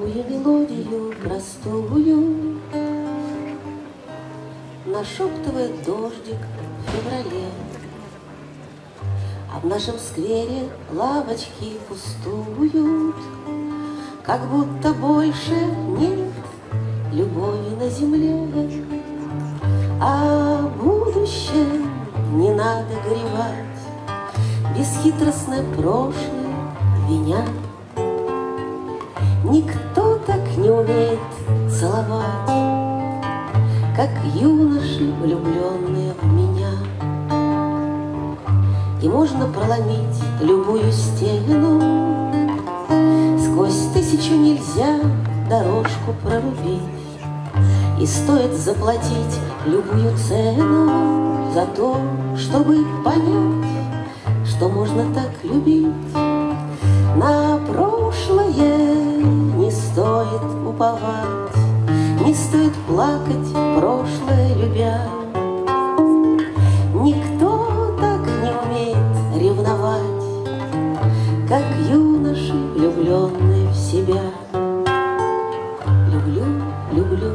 Старую мелодию простую. Нашептывает дождик в феврале. А в нашем сквере лавочки пустуют. Как будто больше нет любови на земле. А будущее не надо горевать. Бесхитростное прошлое винят. Никто не умеет целовать, Как юноши, влюбленные в меня. И можно проломить любую стену, Сквозь тысячу нельзя дорожку прорубить, И стоит заплатить любую цену За то, чтобы понять, уповать, Не стоит плакать, прошлое любя. Никто так не умеет ревновать, Как юноши, влюбленные в себя. Люблю, люблю,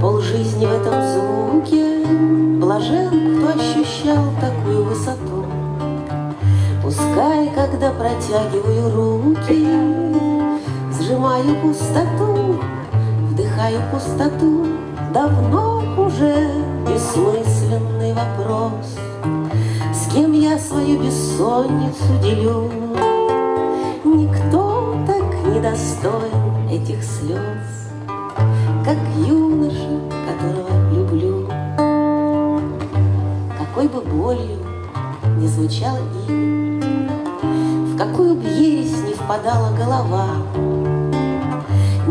полжизни в этом звуке, Блажен, кто ощущал такую высоту. Пускай, когда протягиваю руки, Сжимаю пустоту, вдыхаю пустоту, Давно уже бессмысленный вопрос, С кем я свою бессонницу делю. Никто так не достоин этих слез, Как юноша, которого люблю. Какой бы болью не звучало имя, В какую б ересь не впадала голова,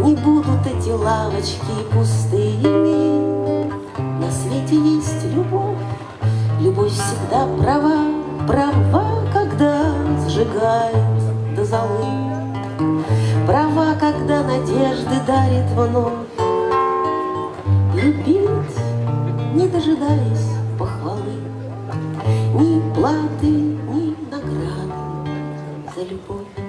Не будут эти лавочки пустыми. На свете есть любовь, любовь всегда права, Права, когда сжигает до золы, Права, когда надежды дарит вновь. Любить, не дожидаясь похвалы, Ни платы, ни награды за любовь.